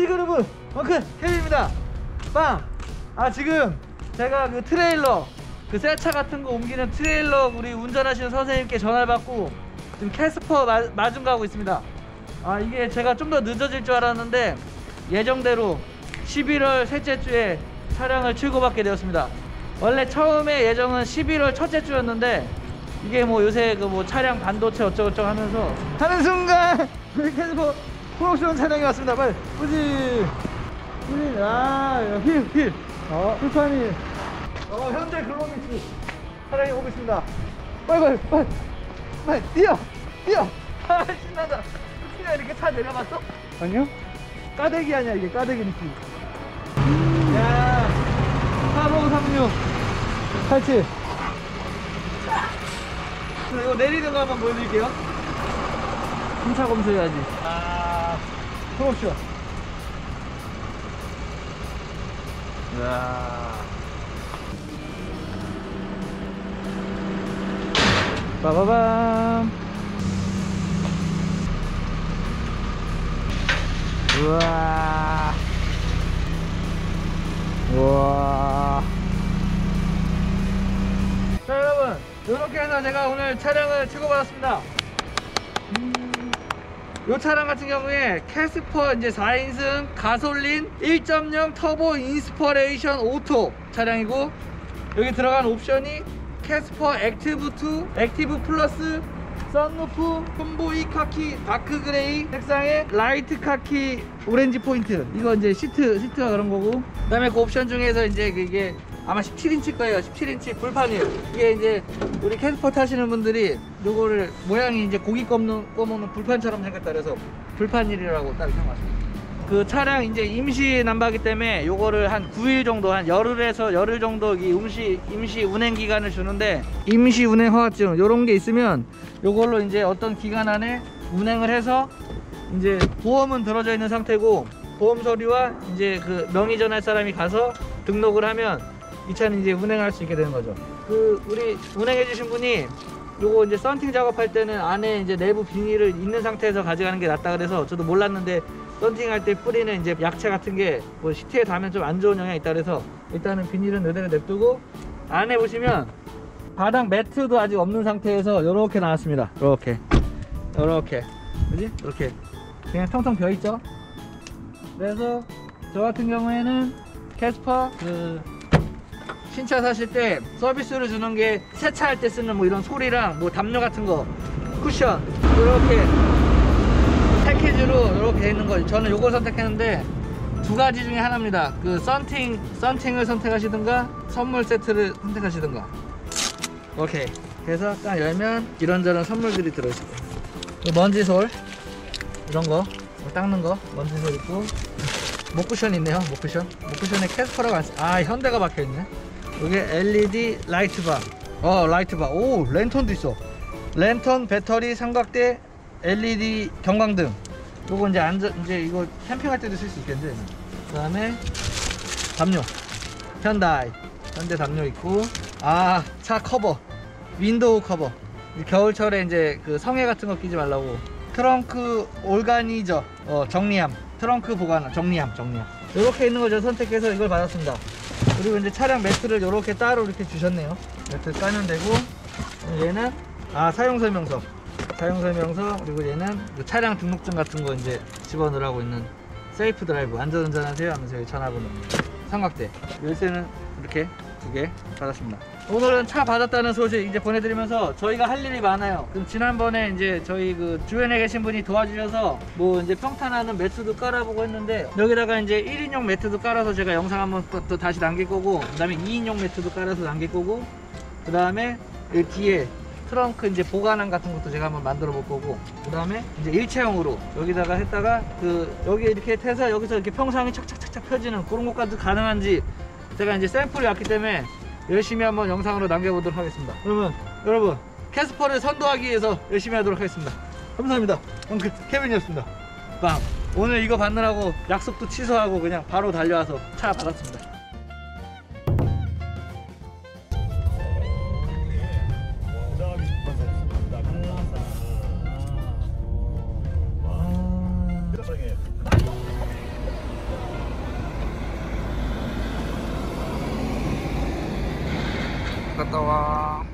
안녕하세요 여러분 원큰 케빈입니다. 빵! 아 지금 제가 그 트레일러 그 새 차 같은 거 옮기는 트레일러 우리 운전하시는 선생님께 전화를 받고 지금 캐스퍼 마, 마중 가고 있습니다. 아 이게 제가 좀 더 늦어질 줄 알았는데 예정대로 11월 셋째 주에 차량을 출고받게 되었습니다. 원래 처음에 예정은 11월 첫째 주였는데 이게 뭐 요새 그 뭐 차량 반도체 어쩌고저쩌고 하면서 하는 순간 캐스퍼 프로옵션 차량이 왔습니다 빨리 뿌지. 뿌지 아힐힐. 어 풀판이. 어 현재 글로미스 차량이 오고 있습니다. 빨리 빨리 빨리 빨리 뛰어 뛰어. 아 신난다. 그냥 이렇게 차 내려봤어? 아니요. 까대기 아니야 이게 까대기 느낌. 야4536 87 자, 이거 내리는 거 한번 보여드릴게요. 승차 검수해야지. 아 프로옵션 이야. 빠바밤. 우와. 우와. 자 여러분. 이렇게 해서 제가 오늘 차량을 지급받았습니다 이 차량 같은 경우에 캐스퍼 이제 4인승 가솔린 1.0 터보 인스퍼레이션 오토 차량이고 여기 들어간 옵션이 캐스퍼 액티브 2, 액티브 플러스, 썬루프, 톰보이 카키, dark gray 색상의 light 카키 오렌지 포인트. 이거 이제 시트 시트가 그런 거고. 그 다음에 그 옵션 중에서 이제 이게 아마 17인치 거예요. 17인치 불판이에요. 이게 이제 우리 캐스퍼 타시는 분들이 요거를 모양이 이제 고기 굽는 꺼먹는 불판처럼 생겼다 그래서 불판휠이라고 딱 생각하시면 그 차량 이제 임시 넘버기 때문에 요거를 한 9일 정도 한 열흘에서 열흘 정도 이 임시 임시 운행 기간을 주는데 임시 운행 허가증 요런 게 있으면 요걸로 이제 어떤 기간 안에 운행을 해서 이제 보험은 들어져 있는 상태고 보험 서류와 이제 그 명의 전할 사람이 가서 등록을 하면 이 차는 이제 운행할 수 있게 되는 거죠. 그 우리 운행해 주신 분이 요거 이제 썬팅 작업할 때는 안에 이제 내부 비닐을 있는 상태에서 가져가는 게 낫다 그래서 저도 몰랐는데 썬팅할 때 뿌리는 이제 약체 같은 게 뭐 시트에 닿으면 좀 안 좋은 영향이 있다 그래서 일단은 비닐은 이대로 냅두고 안에 보시면 바닥 매트도 아직 없는 상태에서 이렇게 나왔습니다. 이렇게 이렇게 그지? 이렇게 그냥 텅텅 비어 있죠. 그래서 저 같은 경우에는 캐스퍼 그 신차 사실 때 서비스로 주는 게 세차할 때 쓰는 뭐 이런 솔이랑 뭐 담요 같은 거 쿠션 이렇게 패키지로 이렇게 돼 있는 거 저는 요걸 선택했는데 두 가지 중에 하나입니다. 그 썬팅 썬팅을 선택하시든가 선물 세트를 선택하시든가. 오케이. 그래서 딱 열면 이런저런 선물들이 거예요. 이 먼지솔 이런 거 이거 닦는 거 먼지솔 있고. 목쿠션 있네요 목쿠션. 목쿠션에 캐스퍼라고 안 써. 아 현대가 박혀있네 이게 LED light bar. 어 light bar. 오 랜턴도 있어. 랜턴 배터리 삼각대 LED 경광등. 요거 이제 앉아 이제 이거 캠핑할 때도 쓸 수 있겠는데. 그 다음에 담요. 현다이. 현대 담요 있고. 아 차 커버. 윈도우 커버. 이 겨울철에 이제 그 성에 같은 거 끼지 말라고. 트렁크 organizer. 어 정리함. 트렁크 보관 정리함 정리함. 이렇게 있는 거저 선택해서 이걸 받았습니다 그리고 이제 차량 매트를 이렇게 따로 이렇게 주셨네요. 매트 까면 되고 얘는 아 사용 설명서. 사용 설명서 그리고 얘는 그 차량 등록증 같은 거 이제 집어넣으라고 있는 safe drive 안전운전 하세요 하면서 전화번호. 삼각대. 열쇠는 이렇게 두 개 받았습니다. 오늘은 차 받았다는 소식 이제 보내드리면서 저희가 할 일이 많아요. 그럼 지난번에 이제 저희 그 주변에 계신 분이 도와주셔서 뭐 이제 평탄화하는 매트도 깔아보고 했는데 여기다가 이제 1인용 매트도 깔아서 제가 영상 한번 또, 또 다시 남길 거고 그 다음에 2인용 매트도 깔아서 남길 거고 그 다음에 이 뒤에 트렁크 이제 보관함 같은 것도 제가 한번 만들어 볼 거고 그 다음에 이제 일체형으로 여기다가 했다가 그 여기 이렇게 해서 여기서 이렇게 평상이 착착착착 펴지는 그런 것까지 가능한지 제가 이제 샘플이 왔기 때문에 열심히 한번 영상으로 남겨보도록 하겠습니다. 여러분 여러분 캐스퍼를 선도하기 위해서 열심히 하도록 하겠습니다. 감사합니다. 엉클 케빈이었습니다. 빵. 오늘 이거 받느라고 약속도 취소하고 그냥 바로 달려와서 차 받았습니다 갔다 와